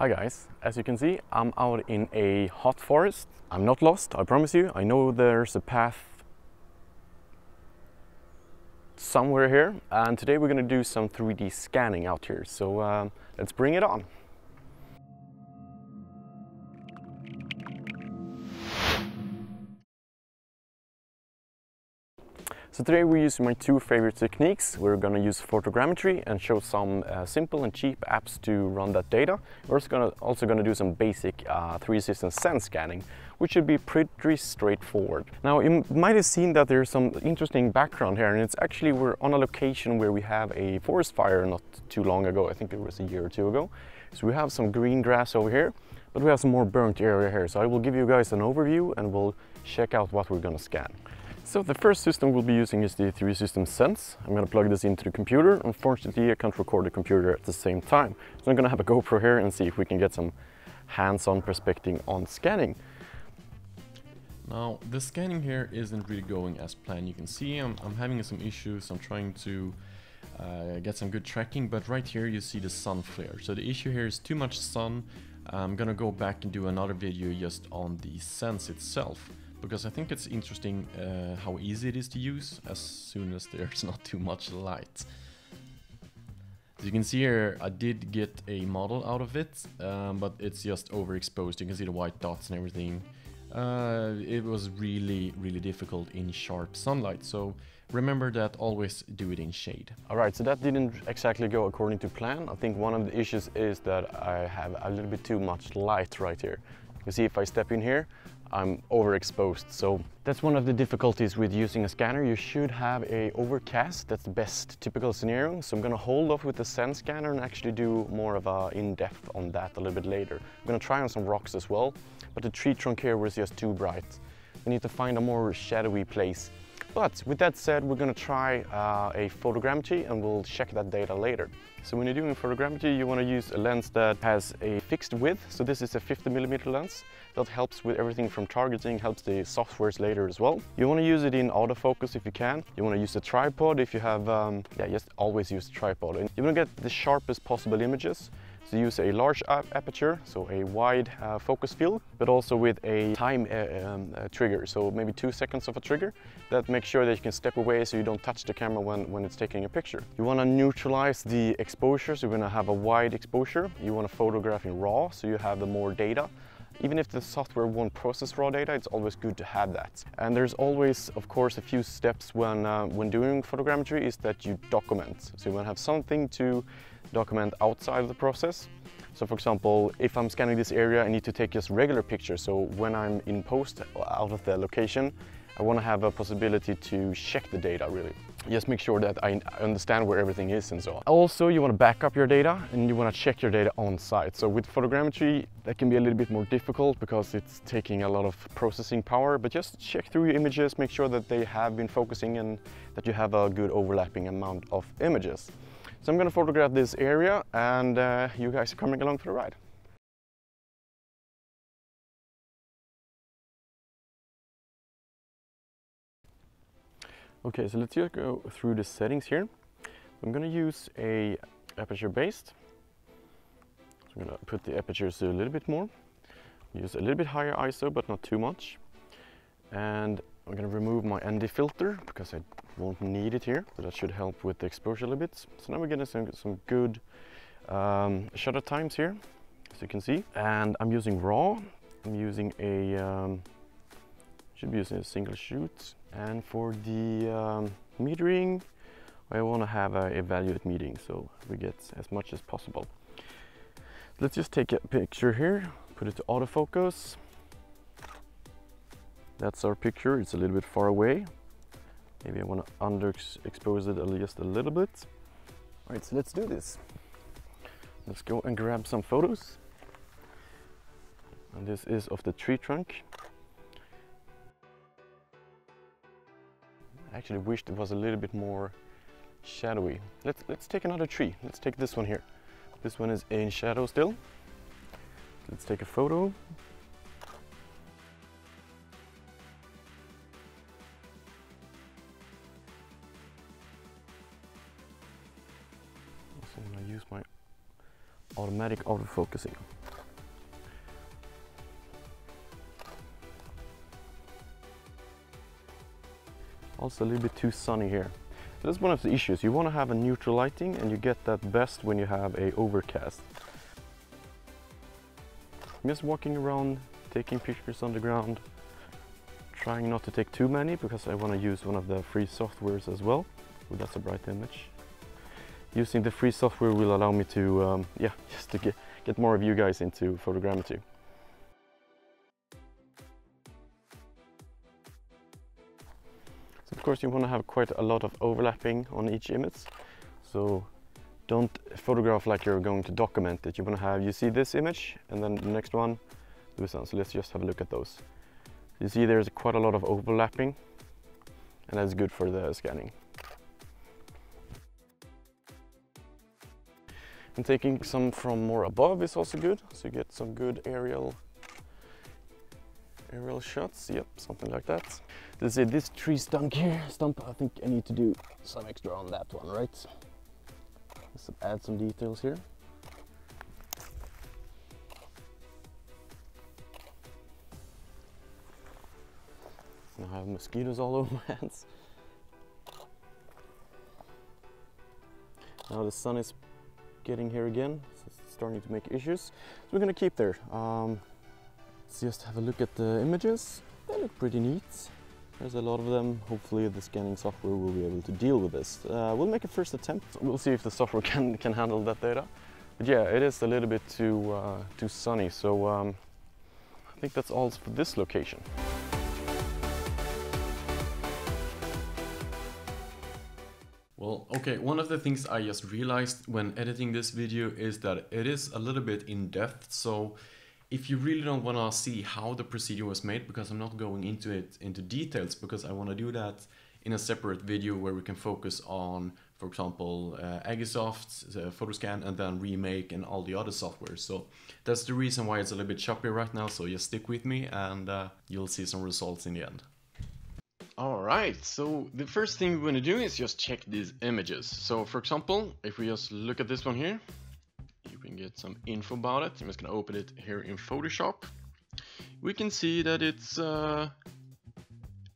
Hi guys, as you can see I'm out in a hot forest. I'm not lost, I promise you. I know there's a path somewhere here and today we're going to do some 3D scanning out here. So um, let's bring it on. So today we're using my two favorite techniques. We're going to use photogrammetry and show some uh, simple and cheap apps to run that data. We're also going to, also going to do some basic uh, 3D Systems sense scanning, which should be pretty straightforward. Now you might have seen that there's some interesting background here and it's actually we're on a location where we have a forest fire not too long ago. I think it was a year or two ago. So we have some green grass over here, but we have some more burnt area here. So I will give you guys an overview and we'll check out what we're going to scan. So the first system we'll be using is the 3D Systems Sense. I'm going to plug this into the computer. Unfortunately, I can't record the computer at the same time. So I'm going to have a GoPro here and see if we can get some hands-on perspective on scanning. Now, the scanning here isn't really going as planned. You can see I'm, I'm having some issues. I'm trying to uh, get some good tracking, but right here you see the sun flare. So the issue here is too much sun. I'm gonna go back and do another video just on the sense itself because I think it's interesting uh, how easy it is to use as soon as there's not too much light. As you can see here, I did get a model out of it, um, but it's just overexposed. You can see the white dots and everything. Uh, it was really, really difficult in sharp sunlight, so remember that always do it in shade. Alright, so that didn't exactly go according to plan. I think one of the issues is that I have a little bit too much light right here. You see if I step in here, I'm overexposed. So that's one of the difficulties with using a scanner. You should have a overcast. That's the best typical scenario. So I'm gonna hold off with the Sense scanner and actually do more of a in-depth on that a little bit later. I'm gonna try on some rocks as well, but the tree trunk here was just too bright. We need to find a more shadowy place. But with that said, we're gonna try uh, a photogrammetry and we'll check that data later. So when you're doing photogrammetry, you wanna use a lens that has a fixed width. So this is a 50 millimeter lens. That helps with everything from targeting, helps the softwares later as well. You want to use it in autofocus if you can. You want to use a tripod if you have, um, yeah, just always use a tripod. And you want to get the sharpest possible images. So use a large aperture, so a wide uh, focus field, but also with a time uh, um, uh, trigger, so maybe two seconds of a trigger. That makes sure that you can step away so you don't touch the camera when, when it's taking a picture. You want to neutralize the exposure, so you're going to have a wide exposure. You want to photograph in RAW, so you have the more data. Even if the software won't process raw data, it's always good to have that. And there's always, of course, a few steps when, uh, when doing photogrammetry is that you document. So you want to have something to document outside of the process. So for example, if I'm scanning this area, I need to take just regular pictures. So when I'm in post out of the location, I want to have a possibility to check the data really. Just make sure that I understand where everything is and so on. Also, you want to back up your data and you want to check your data on site. So with photogrammetry, that can be a little bit more difficult because it's taking a lot of processing power, but just check through your images, make sure that they have been focusing and that you have a good overlapping amount of images. So I'm going to photograph this area and uh, you guys are coming along for the ride. Okay, so let's just go through the settings here. I'm gonna use a aperture based. So I'm gonna put the apertures a little bit more. Use a little bit higher ISO, but not too much. And I'm gonna remove my ND filter because I won't need it here. So that should help with the exposure a little bit. So now we're getting some, some good um, shutter times here, as you can see. And I'm using RAW. I'm using a, um, should be using a single shoot and for the um, metering, I want to have a evaluate metering so we get as much as possible. Let's just take a picture here, put it to autofocus. That's our picture, it's a little bit far away. Maybe I want to underexpose it just a little bit. All right, so let's do this. Let's go and grab some photos. And this is of the tree trunk. I actually wished it was a little bit more shadowy. Let's, let's take another tree. Let's take this one here. This one is in shadow still. Let's take a photo. I'm gonna use my automatic autofocusing. Also a little bit too sunny here. That's one of the issues. You want to have a neutral lighting and you get that best when you have a overcast. I'm just walking around, taking pictures on the ground, trying not to take too many because I want to use one of the free softwares as well. Ooh, that's a bright image. Using the free software will allow me to, um, yeah, just to get, get more of you guys into photogrammetry. So of course you want to have quite a lot of overlapping on each image. So don't photograph like you're going to document it. You want to have, you see this image and then the next one, one. So let's just have a look at those. You see there's quite a lot of overlapping and that's good for the scanning. And taking some from more above is also good, so you get some good aerial aerial shots. Yep, something like that. Let's say this tree stump here, stump, I think I need to do some extra on that one, right? Let's add some details here. I have mosquitoes all over my hands. Now the sun is getting here again, it's starting to make issues. So we're gonna keep there. Um, let's just have a look at the images. They look pretty neat. There's a lot of them. Hopefully the scanning software will be able to deal with this. Uh, we'll make a first attempt. We'll see if the software can, can handle that data. But yeah, it is a little bit too, uh, too sunny, so um, I think that's all for this location. Well, okay, one of the things I just realized when editing this video is that it is a little bit in depth, so if you really don't want to see how the procedure was made, because I'm not going into it into details, because I want to do that in a separate video where we can focus on, for example, uh, Agisoft, uh, Photoscan, and then Remake and all the other software. So that's the reason why it's a little bit choppy right now, so just stick with me and uh, you'll see some results in the end. Alright, so the first thing we're to do is just check these images. So for example, if we just look at this one here, you can get some info about it. I'm just going to open it here in Photoshop. We can see that it's uh,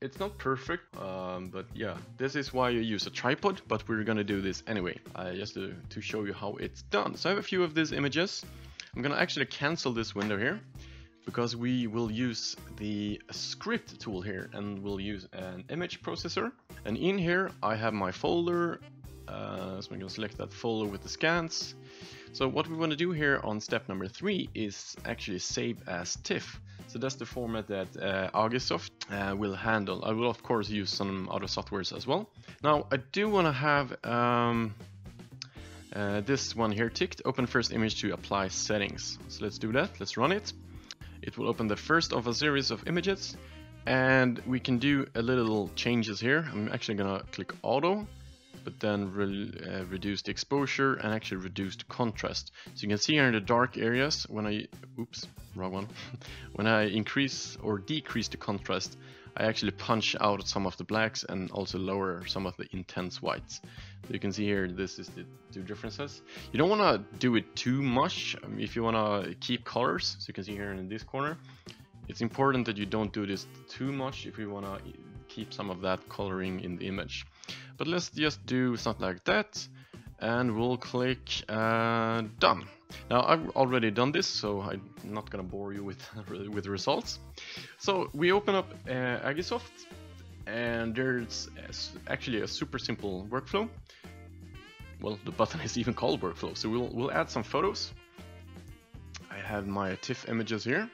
it's not perfect, um, but yeah, this is why you use a tripod, but we're gonna do this anyway, uh, just to, to show you how it's done. So I have a few of these images. I'm gonna actually cancel this window here because we will use the script tool here and we'll use an image processor. And in here I have my folder, uh, so I'm gonna select that folder with the scans. So what we want to do here on step number three is actually save as TIFF. So that's the format that uh, Agisoft uh, will handle. I will of course use some other softwares as well. Now I do want to have um, uh, this one here ticked, open first image to apply settings. So let's do that, let's run it. It will open the first of a series of images and we can do a little changes here. I'm actually gonna click auto but then re uh, reduce the exposure and actually reduce the contrast. So you can see here in the dark areas when I, oops, wrong one. when I increase or decrease the contrast, I actually punch out some of the blacks and also lower some of the intense whites. So you can see here, this is the two differences. You don't want to do it too much um, if you want to keep colors. So you can see here in this corner, it's important that you don't do this too much if you want to keep some of that coloring in the image. But let's just do something like that and we'll click uh, done. Now I've already done this, so I'm not gonna bore you with with results. So we open up uh, Agisoft, and there's actually a super simple workflow. Well, the button is even called workflow. So we'll we'll add some photos. I have my TIFF images here.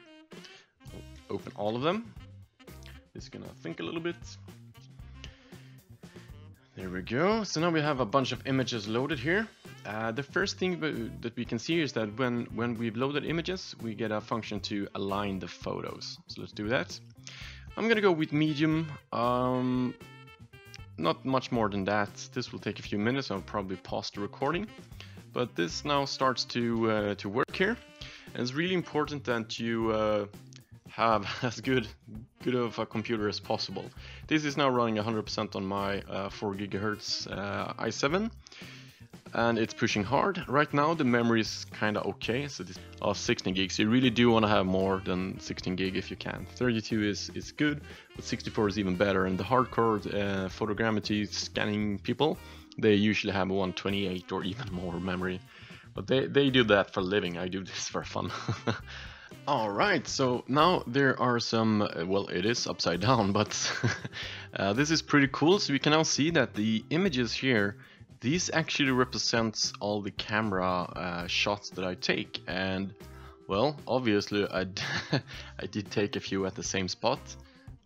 I'll open all of them. Just gonna think a little bit. There we go. So now we have a bunch of images loaded here. Uh, the first thing that we can see is that when, when we've loaded images, we get a function to align the photos. So let's do that. I'm gonna go with medium. Um, not much more than that. This will take a few minutes. I'll probably pause the recording. But this now starts to uh, to work here. And it's really important that you uh, have as good good of a computer as possible. This is now running 100% on my uh, 4 gigahertz uh, i7. And it's pushing hard. Right now the memory is kinda okay, so this of 16 gigs. You really do want to have more than 16 gig if you can. 32 is, is good, but 64 is even better. And the hardcore uh, photogrammetry scanning people, they usually have 128 or even more memory. But they, they do that for living, I do this for fun. Alright, so now there are some, uh, well it is upside down, but uh, this is pretty cool. So we can now see that the images here these actually represents all the camera uh, shots that I take and well obviously I, I did take a few at the same spot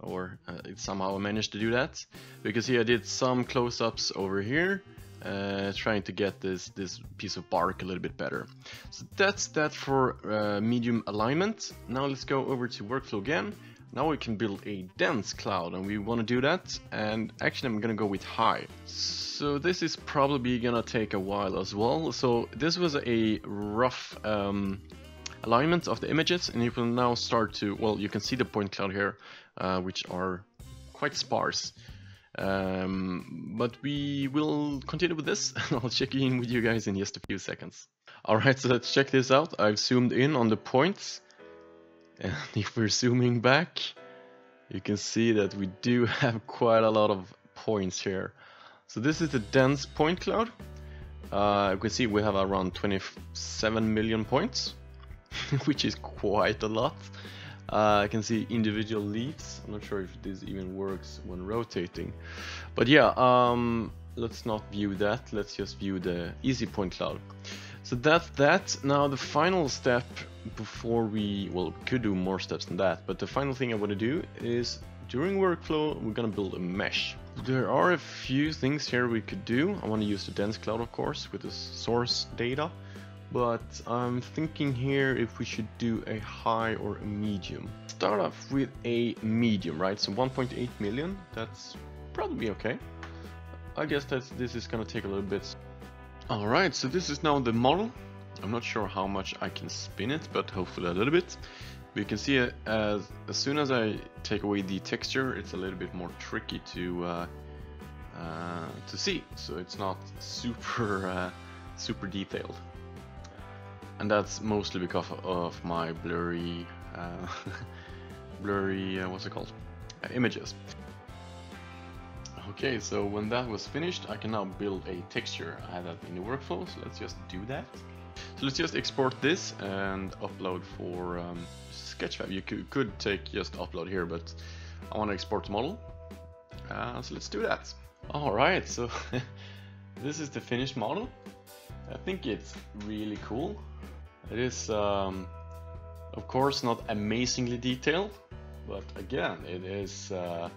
or uh, somehow I managed to do that. Because here I did some close-ups over here uh, trying to get this this piece of bark a little bit better. So that's that for uh, medium alignment. Now let's go over to workflow again now we can build a dense cloud and we want to do that and actually I'm gonna go with high. So this is probably gonna take a while as well. So this was a rough um, alignment of the images and you can now start to, well you can see the point cloud here uh, which are quite sparse. Um, but we will continue with this and I'll check in with you guys in just a few seconds. Alright, so let's check this out. I've zoomed in on the points and if we're zooming back, you can see that we do have quite a lot of points here. So this is the dense point cloud. Uh, you can see we have around 27 million points, which is quite a lot. Uh, I can see individual leaves. I'm not sure if this even works when rotating. But yeah, um, let's not view that. Let's just view the easy point cloud. So that's that. Now the final step before we, well, could do more steps than that, but the final thing I want to do is during workflow, we're gonna build a mesh. There are a few things here we could do. I want to use the dense cloud, of course, with the source data, but I'm thinking here if we should do a high or a medium. Start off with a medium, right? So 1.8 million, that's probably okay. I guess that this is gonna take a little bit Alright, so this is now the model. I'm not sure how much I can spin it, but hopefully a little bit. We can see as, as soon as I take away the texture, it's a little bit more tricky to uh, uh, to see. So it's not super uh, super detailed, and that's mostly because of my blurry uh, blurry uh, what's it called uh, images. Okay, so when that was finished, I can now build a texture. I have that in the workflow, so let's just do that. So let's just export this and upload for um, Sketchfab. You could, take just upload here, but I want to export the model. Uh, so let's do that. Alright, so this is the finished model. I think it's really cool. It is, um, of course, not amazingly detailed, but again, it is uh,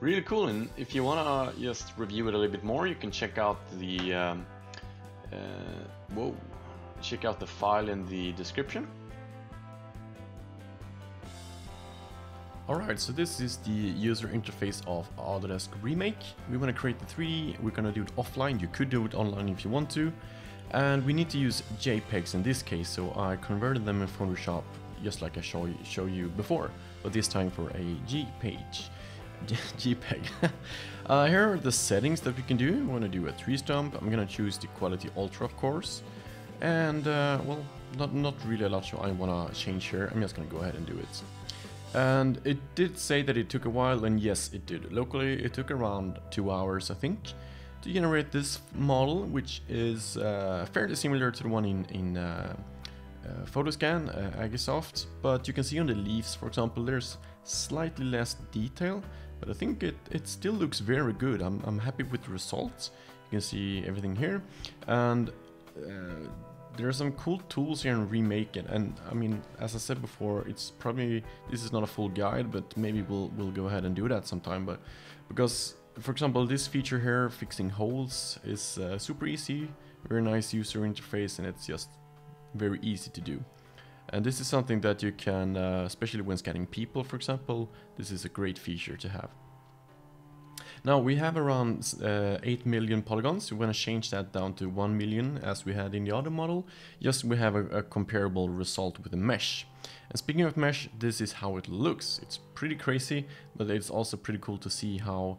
really cool and if you want to just review it a little bit more you can check out the um, uh, whoa check out the file in the description Alright, so this is the user interface of Autodesk Remake. We want to create the 3D, we're going to do it offline, you could do it online if you want to. And we need to use JPEGs in this case, so I converted them in Photoshop just like I show you, show you before, but this time for a G page. JPEG. uh, here are the settings that we can do. We want to do a tree stump. I'm gonna choose the quality ultra, of course. And uh, well, not not really a lot so I wanna change here. I'm just gonna go ahead and do it. And it did say that it took a while, and yes, it did. Locally, it took around two hours, I think, to generate this model, which is uh, fairly similar to the one in in uh, uh, Photoscan, uh, Agisoft. But you can see on the leaves, for example, there's slightly less detail, but I think it, it still looks very good. I'm, I'm happy with the results. You can see everything here. And uh, there are some cool tools here in Remake it. And I mean, as I said before, it's probably, this is not a full guide, but maybe we'll, we'll go ahead and do that sometime. But because, for example, this feature here, fixing holes, is uh, super easy, very nice user interface, and it's just very easy to do. And this is something that you can, uh, especially when scanning people, for example, this is a great feature to have. Now we have around uh, 8 million polygons. We're going to change that down to 1 million as we had in the other model. Just we have a, a, comparable result with a mesh. And speaking of mesh, this is how it looks. It's pretty crazy, but it's also pretty cool to see how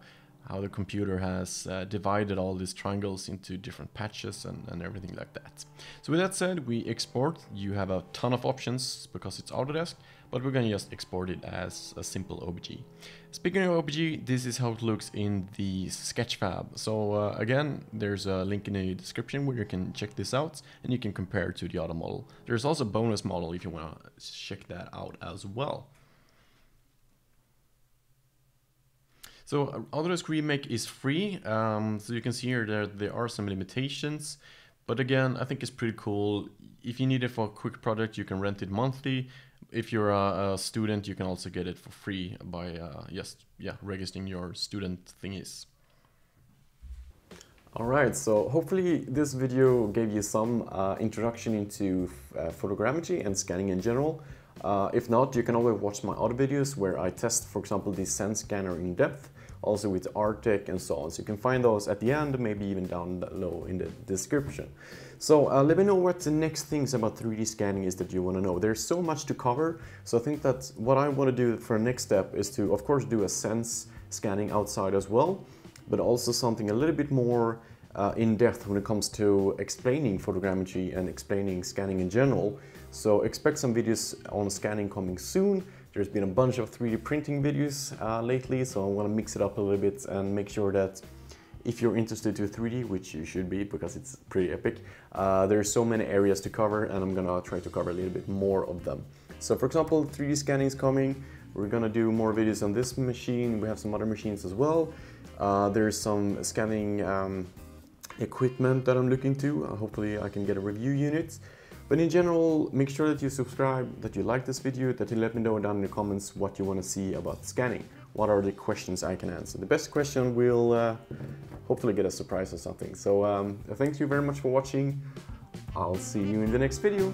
how the computer has uh, divided all these triangles into different patches and, and everything like that. So with that said, we export. You have a ton of options because it's Autodesk, but we're to just export it as a simple OBJ. Speaking of OBJ, this is how it looks in the Sketchfab. So uh, again, there's a link in the description where you can check this out and you can compare it to the other model. There's also a bonus model if you want to check that out as well. So uh, Autodesk Remake is free, um, so you can see here that there are some limitations, but again, I think it's pretty cool. If you need it for a quick project, you can rent it monthly. If you're a, a student, you can also get it for free by uh, just yeah registering your student thingies. Alright, so hopefully this video gave you some uh, introduction into uh, photogrammetry and scanning in general. Uh, if not, you can always watch my other videos where I test, for example, the Sense scanner in depth also with Artec and so on. So you can find those at the end, maybe even down below in the description. So uh, let me know what the next things about 3D scanning is that you want to know. There's so much to cover, so I think that what I want to do for next step is to, of course, do a sense scanning outside as well, but also something a little bit more uh, in depth when it comes to explaining photogrammetry and explaining scanning in general. So expect some videos on scanning coming soon. There's been a bunch of 3D printing videos uh, lately, so I want to mix it up a little bit and make sure that if you're interested to 3D, which you should be because it's pretty epic, uh, there's so many areas to cover and I'm gonna try to cover a little bit more of them. So for example, 3D scanning is coming. We're gonna do more videos on this machine. We have some other machines as well. Uh, there's some scanning um, equipment that I'm looking to. Uh, hopefully I can get a review unit. But in general, make sure that you subscribe, that you like this video, that you let me know down in the comments what you want to see about scanning. What are the questions I can answer? The best question will uh, hopefully get a surprise or something. So um, thank you very much for watching. I'll see you in the next video.